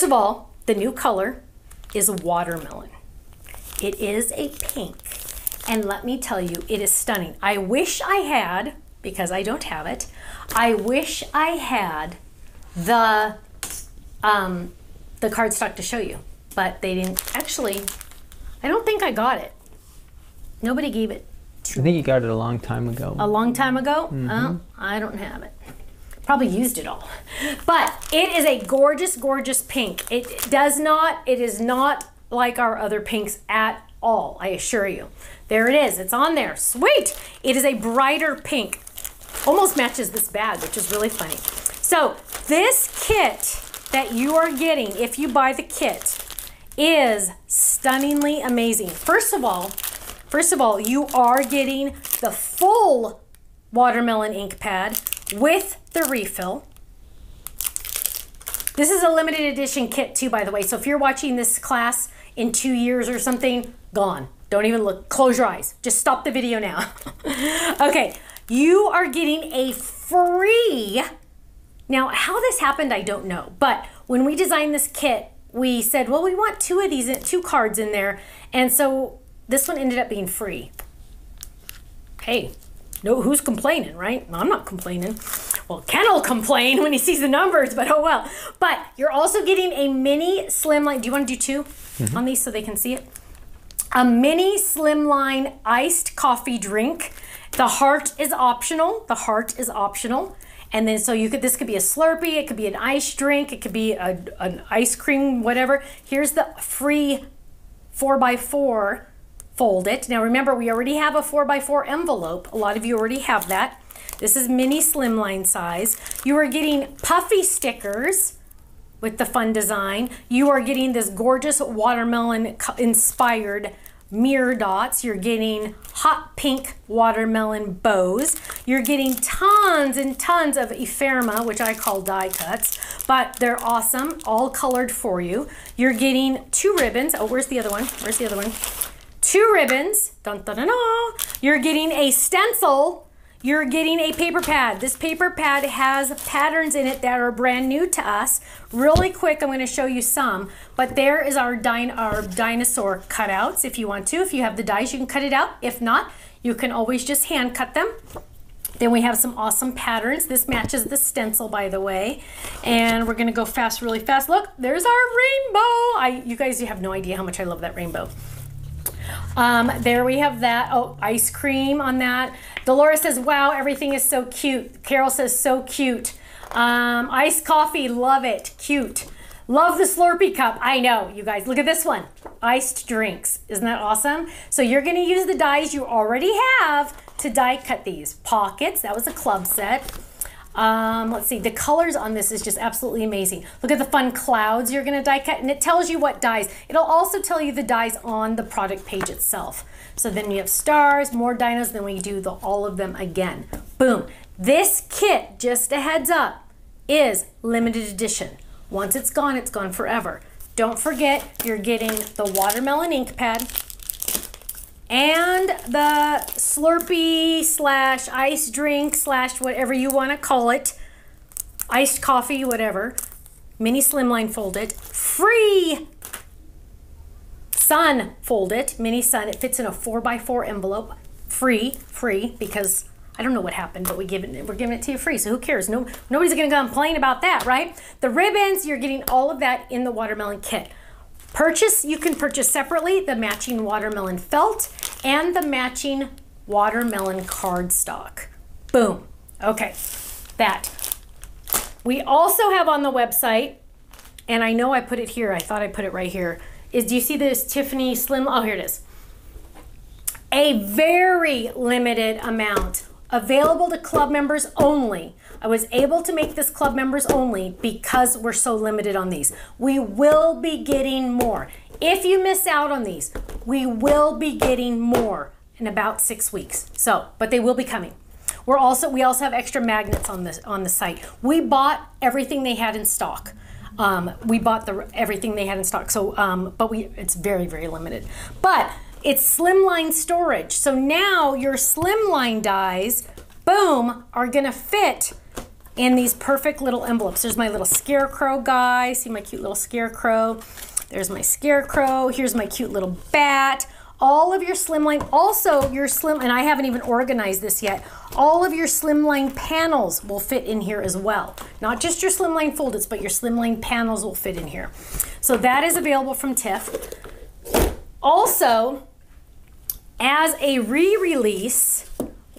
First of all, the new color is watermelon. It is a pink. And let me tell you, it is stunning. I wish I had, because I don't have it, I wish I had the um, the cardstock to show you, but they didn't. Actually, I don't think I got it. Nobody gave it I think you got it a long time ago. a long time ago. Oh, I don't have it. Probably used it all. But it is a gorgeous, gorgeous pink. It does not, it is not like our other pinks at all, I assure you. There it is. It's on there. Sweet. It is a brighter pink. Almost matches this bag, which is really funny. So this kit that you are getting, if you buy the kit, is stunningly amazing. First of all, First of all, you are getting the full watermelon ink pad with the refill. This is a limited edition kit too, by the way. So if you're watching this class in two years or something, gone. Don't even look, close your eyes. Just stop the video now. okay, you are getting a free, now how this happened, I don't know. But when we designed this kit, we said, well, we want two of these, two cards in there. And so this one ended up being free. Hey, no, who's complaining, right? I'm not complaining. Well, Ken will complain when he sees the numbers, but oh well. But you're also getting a mini slimline. Do you want to do 2 mm-hmm. on these so they can see it? A mini slimline iced coffee drink. The heart is optional. The heart is optional. And then so you could this could be a Slurpee, it could be an ice drink, it could be a, an ice cream, whatever. Here's the free four by four fold it. Now remember, we already have a 4x4 envelope. A lot of you already have that. This is mini slimline size. You are getting puffy stickers with the fun design. You are getting this gorgeous watermelon inspired mirror dots. You're getting hot pink watermelon bows. You're getting tons and tons of ephemerate, which I call die cuts, but they're awesome, all colored for you. You're getting two ribbons. Oh, where's the other one? Where's the other one? Two ribbons. Dun, dun, dun, dun. You're getting a stencil. You're getting a paper pad. This paper pad has patterns in it that are brand new to us. Really quick, I'm going to show you some. But there is our, din our dinosaur cutouts if you want to. If you have the dies, you can cut it out. If not, you can always just hand cut them. Then we have some awesome patterns. This matches the stencil, by the way. And we're gonna go fast, really fast. Look, there's our rainbow. I, you guys, you have no idea how much I love that rainbow. Um, there we have that. Oh, ice cream on that. Dolores says, wow, everything is so cute. Carol says, so cute. Um, iced coffee, love it. Cute. Love the Slurpee cup. I know, you guys. Look at this one. Iced drinks. Isn't that awesome? So you're going to use the dies you already have to die cut these. Pockets. That was a club set. Um, let's see, the colors on this is just absolutely amazing. Look at the fun clouds you're gonna die cut and it tells you what dies. It'll also tell you the dies on the product page itself. So then you have stars, more dinos, then we do the, all of them again. Boom. This kit, just a heads up, is limited edition. Once it's gone, it's gone forever. Don't forget, you're getting the watermelon ink pad, and the Slurpee slash ice drink slash whatever you want to call it, iced coffee, whatever, mini slimline folded, free sun folded, mini sun. It fits in a four by four envelope, free, free because I don't know what happened, but we give it, we're giving it to you free. So who cares? No, nobody's gonna complain about that, right? The ribbons, you're getting all of that in the watermelon kit. Purchase, you can purchase separately the matching watermelon felt and the matching watermelon cardstock. Boom. Okay, that. We also have on the website, and I know I put it here, I thought I put it right here, is do you see this Tiffany Slim? Oh, here it is. A very limited amount available to club members only. I was able to make this club members only because we're so limited on these. We will be getting more. If you miss out on these, we will be getting more in about six weeks. So, but they will be coming. We're also we also have extra magnets on this on the site. We bought everything they had in stock. Um, we bought the everything they had in stock. So, um, but we it's very very limited. But it's slimline storage. So now your slimline dies, boom, are gonna fit in these perfect little envelopes. There's my little scarecrow guy. See my cute little scarecrow. There's my scarecrow. Here's my cute little bat. All of your slimline, also your slim, and I haven't even organized this yet, all of your slimline panels will fit in here as well. Not just your slimline foldeds, but your slimline panels will fit in here. So that is available from Tiff. Also, as a re-release,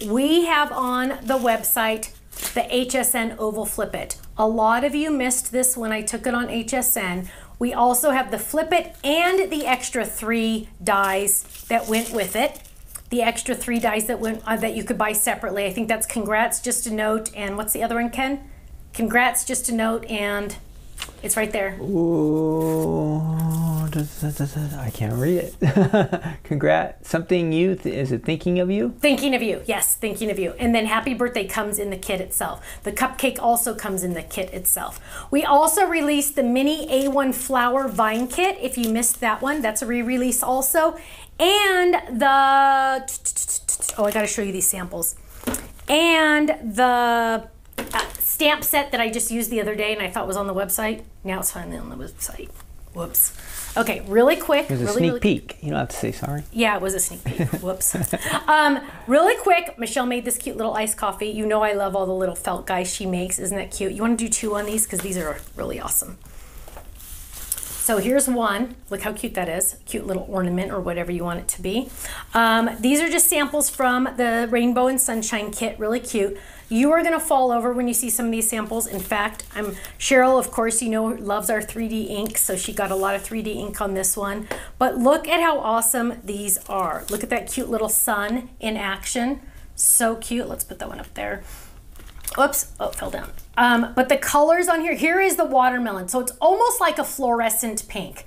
we have on the website the HSN Oval Flip It. A lot of you missed this when I took it on HSN. We also have the Flip It and the extra three dies that went with it. The extra three dies that went uh, that you could buy separately. I think that's Congrats, just a note, and what's the other one, Ken? Congrats, just a note, and it's right there. Ooh, I can't read it. Congrats. Something you, th- is it thinking of you? Thinking of you, yes, thinking of you. And then happy birthday comes in the kit itself. The cupcake also comes in the kit itself. We also released the mini A1 flower vine kit. If you missed that one, that's a re release also. And the, oh, I gotta show you these samples. And the uh, stamp set that I just used the other day and I thought was on the website. Now it's finally on the website. Whoops. Okay, really quick. It was a really, sneak really, peek. You don't have to say sorry. Yeah, it was a sneak peek. Whoops. um, really quick, Michelle made this cute little iced coffee. You know I love all the little felt guys she makes. Isn't that cute? You want to do two on these because these are really awesome. So here's one. Look how cute that is. Cute little ornament or whatever you want it to be. Um, these are just samples from the Rainbow and Sunshine kit. Really cute. You are going to fall over when you see some of these samples. In fact, I'm Cheryl, of course, you know, loves our 3D ink, so she got a lot of 3D ink on this one. But look at how awesome these are. Look at that cute little sun in action. So cute. Let's put that one up there. Oops, oh, fell down. Um, but the colors on here, here is the watermelon. So it's almost like a fluorescent pink.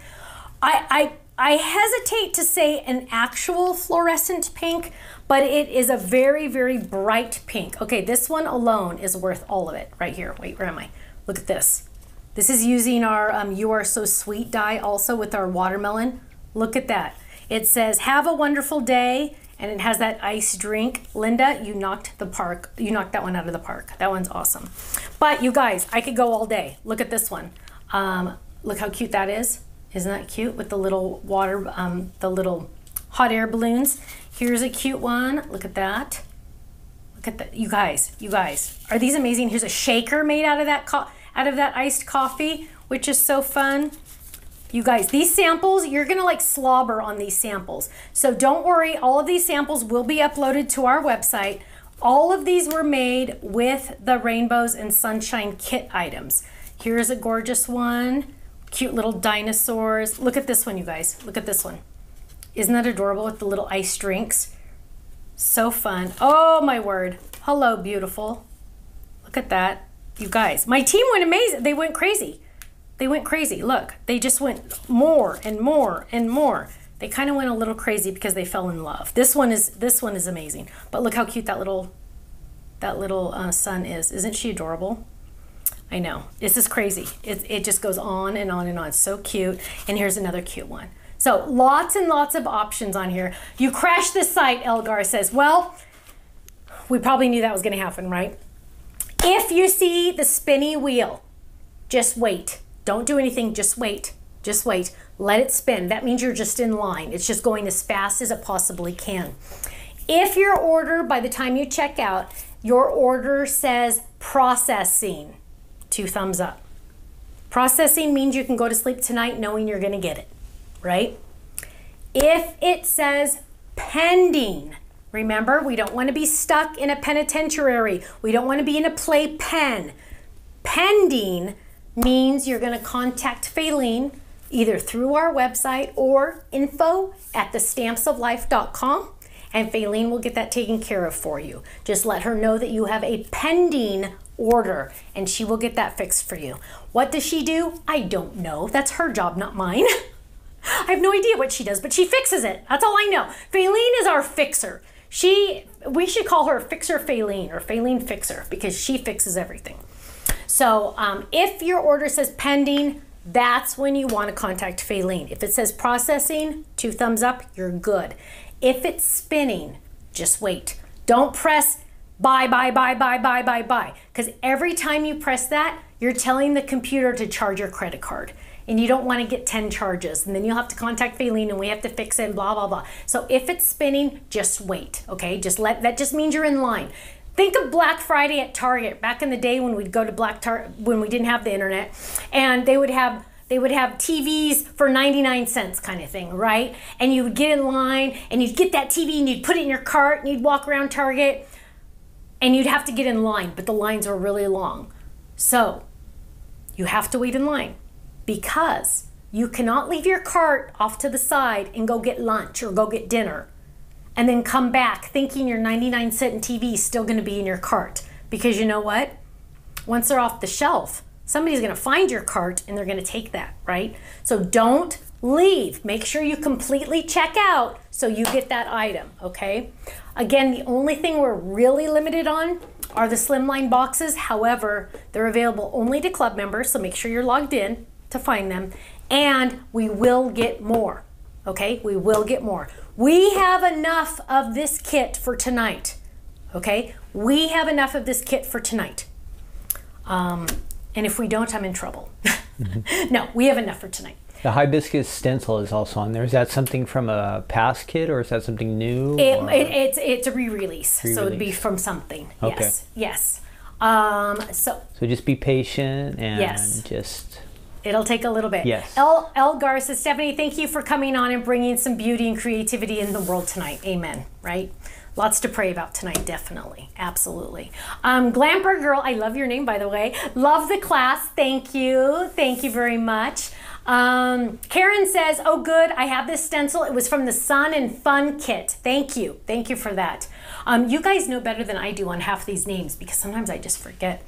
I, I, I hesitate to say an actual fluorescent pink, but it is a very, very bright pink. Okay, this one alone is worth all of it right here. Wait, where am I? Look at this. This is using our um, You Are So Sweet die also with our watermelon. Look at that. It says, have a wonderful day and it has that ice drink. Linda, you knocked the park. You knocked that one out of the park. That one's awesome. But you guys, I could go all day. Look at this one. Um, look how cute that is. Isn't that cute with the little water, um, the little hot air balloons? Here's a cute one. Look at that. Look at that. You guys, you guys, are these amazing? Here's a shaker made out of that out of that iced coffee, which is so fun. You guys, these samples, you're gonna like slobber on these samples. So don't worry, all of these samples will be uploaded to our website. All of these were made with the rainbows and sunshine kit items. Here's a gorgeous one, cute little dinosaurs. Look at this one, you guys, look at this one. Isn't that adorable with the little ice drinks? So fun. Oh my word. Hello, beautiful. Look at that. You guys, my team went amazing. They went crazy. They went crazy. Look, they just went more and more and more. They kind of went a little crazy because they fell in love. This one is this one is amazing. But look how cute that little that little uh, sun is. Isn't she adorable? I know. This is crazy. It, it just goes on and on and on. so cute. And here's another cute one. So lots and lots of options on here. You crash the site, Elgar says. Well, we probably knew that was going to happen, right? If you see the spinny wheel, just wait. Don't do anything, just wait. Just wait. Let it spin. That means you're just in line. It's just going as fast as it possibly can. If your order, by the time you check out, your order says processing, two thumbs up. Processing means you can go to sleep tonight knowing you're going to get it, right? If it says pending, remember, we don't want to be stuck in a penitentiary. We don't want to be in a playpen. Pending means you're going to contact Faylene either through our website or info at thestampsoflife.com and Faylene will get that taken care of for you. Just let her know that you have a pending order and she will get that fixed for you. What does she do? I don't know. That's her job, not mine. I have no idea what she does, but she fixes it. That's all I know. Faylene is our fixer. She, we should call her Fixer Faylene or Faylene Fixer because she fixes everything. So um, if your order says pending, that's when you want to contact Faylene. If it says processing, two thumbs up, you're good. If it's spinning, just wait. Don't press buy, buy, buy, buy, buy, buy, buy. Because every time you press that, you're telling the computer to charge your credit card. And you don't want to get 10 charges. And then you'll have to contact Faylene and we have to fix it and blah, blah, blah. So if it's spinning, just wait, okay? Just let, that just means you're in line. Think of Black Friday at Target back in the day when we'd go to Black Tar when we didn't have the internet and they would have they would have TVs for 99 cents kind of thing, right? And you would get in line and you'd get that TV and you'd put it in your cart and you'd walk around Target and you'd have to get in line, but the lines were really long. So you have to wait in line because you cannot leave your cart off to the side and go get lunch or go get dinner and then come back thinking your 99 cent TV is still going to be in your cart. Because you know what? Once they're off the shelf, somebody's going to find your cart and they're going to take that, right? So don't leave. Make sure you completely check out so you get that item, okay? Again, the only thing we're really limited on are the slimline boxes. However, they're available only to club members, so make sure you're logged in to find them. And we will get more, okay? We will get more. We have enough of this kit for tonight, okay? We have enough of this kit for tonight. Um, and if we don't, I'm in trouble. mm-hmm. No, we have enough for tonight. The hibiscus stencil is also on there. Is that something from a past kit or is that something new? It, it, it's it's a re-release, re-release, so it'd be from something. Okay. Yes, yes. Um, so so just be patient and yes. just It'll take a little bit. Yes. El Elgar says, Stephanie, thank you for coming on and bringing some beauty and creativity in the world tonight. Amen. Right? Lots to pray about tonight, definitely. Absolutely. Um, Glamper Girl, I love your name, by the way. Love the class. Thank you. Thank you very much. Um, Karen says, Oh, good. I have this stencil. It was from the Sun and Fun kit. Thank you. Thank you for that. Um, you guys know better than I do on half these names because sometimes I just forget.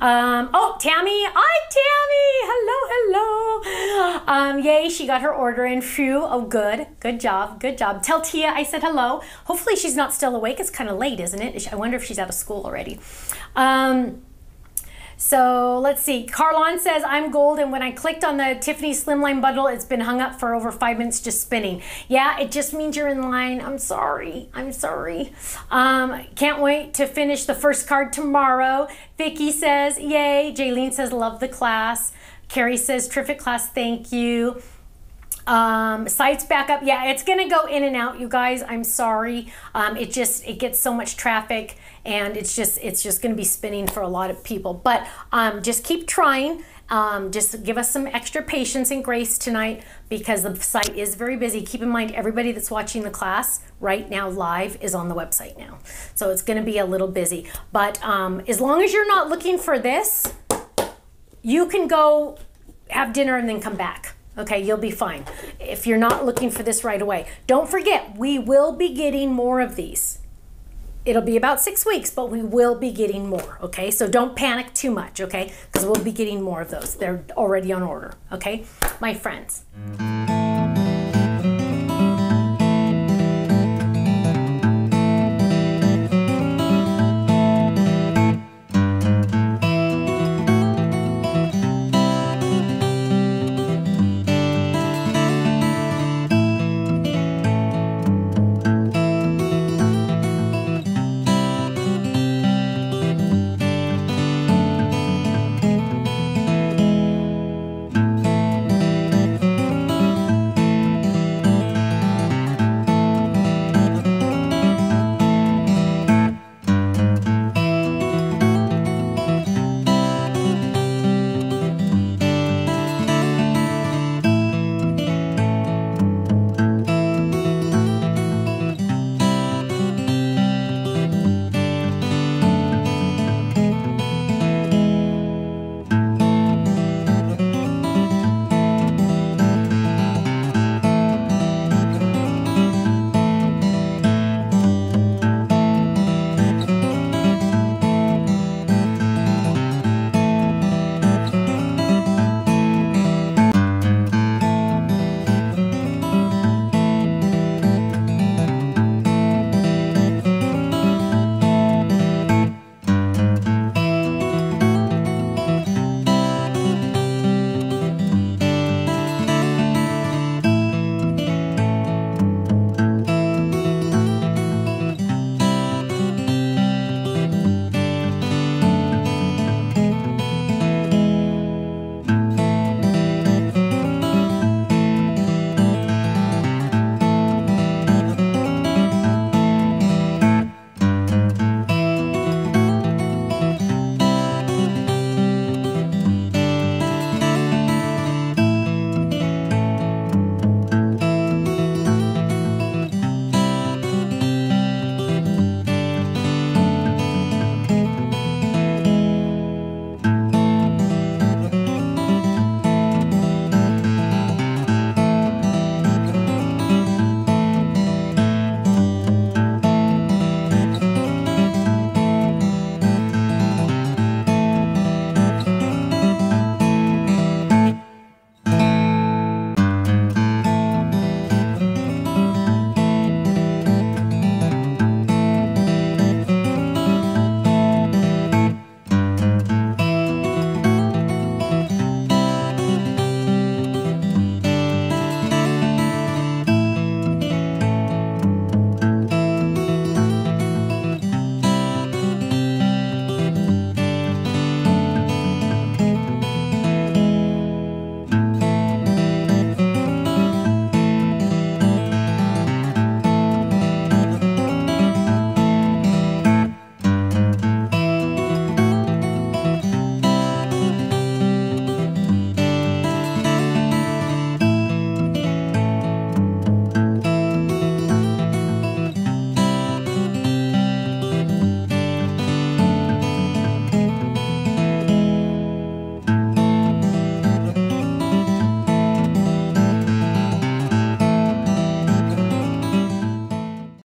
Um, oh, Tammy. Hi, Tammy. Hello, hello. Um, yay, she got her order in. Phew. Oh, good. Good job. Good job. Tell Tia I said hello. Hopefully she's not still awake. It's kind of late, isn't it? I wonder if she's out of school already. Um, so let's see. Carlon says, I'm gold, and when I clicked on the Tiffany Slimline bundle, it's been hung up for over five minutes just spinning. Yeah, it just means you're in line. I'm sorry. I'm sorry. Um, can't wait to finish the first card tomorrow. Vicky says, yay. Jaylene says, love the class. Carrie says, terrific class, thank you. Um, sites back up. Yeah, it's gonna go in and out, you guys. I'm sorry. Um, it just it gets so much traffic and it's just it's just to be spinning for a lot of people. But um, just keep trying. Um, just give us some extra patience and grace tonight because the site is very busy. Keep in mind, everybody that's watching the class right now live is on the website now. So it's going to be a little busy. But um, as long as you're not looking for this, you can go have dinner and then come back. Okay, you'll be fine if you're not looking for this right away. Don't forget, we will be getting more of these it'll be about six weeks, but we will be getting more, okay? So don't panic too much, okay? Because we'll be getting more of those. They're already on order, okay? My friends. Mm -hmm.